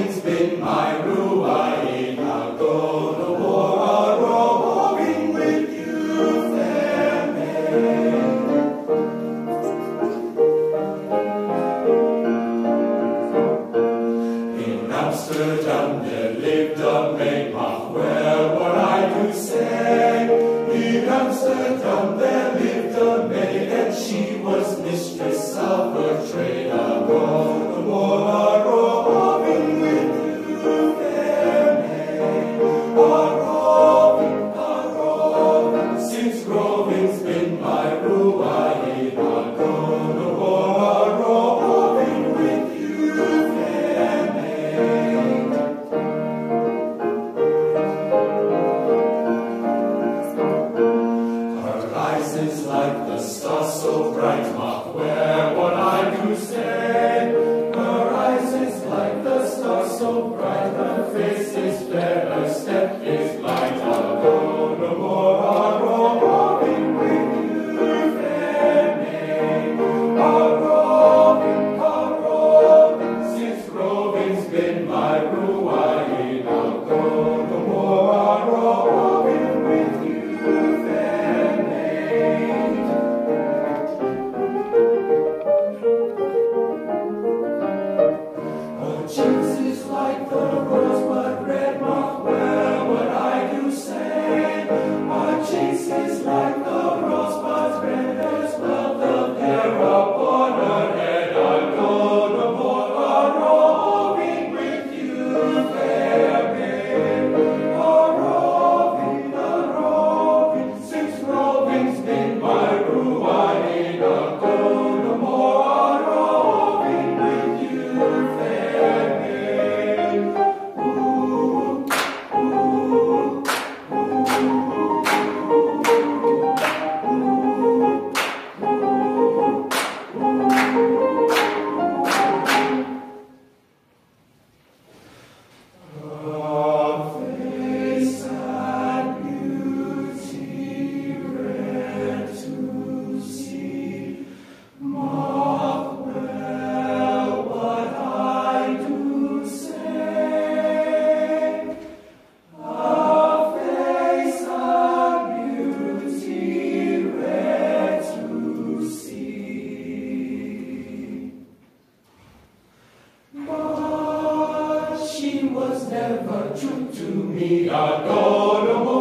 It's been my Ruai, now go to war, a roaring with you, fair maid. In Amsterdam there lived a maid, Mach, where were I to say? In Amsterdam there lived a maid, and she was mistress of her trade, a go to war, Her Jesus like Come to me, adorable.